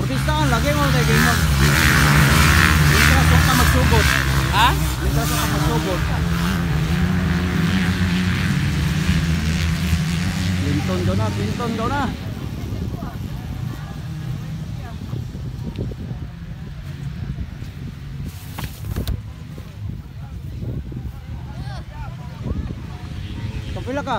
Protestaan lagi mo tayo mag... Lintras mo ka magsugod. Ha? Lintras mo ka magsugod. Clinton daw na, Clinton daw na. Kapila ka?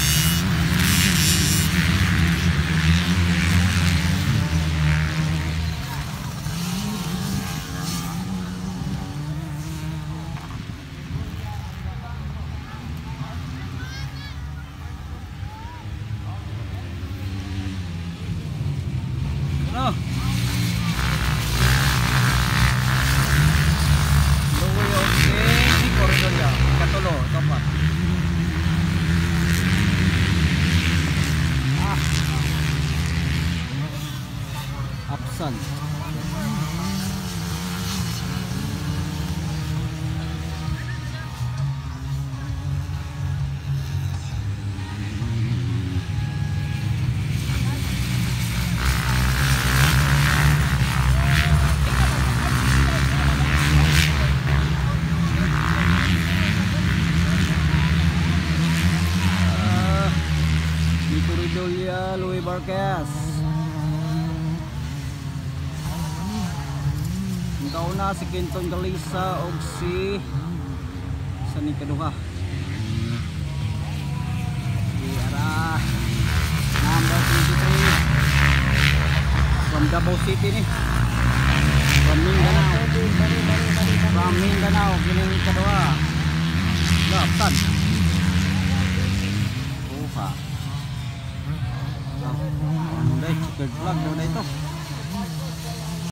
Ridolia, Louis Barquez. Ikaw na si Quinton Galisa o si sa ni kaduha. Ara number 23 from Davao City ni. From Mindanao. From Mindanao, kining kaduha. Laptan. Kuha. Ah, ano dahil, chicken vlog daw na ito.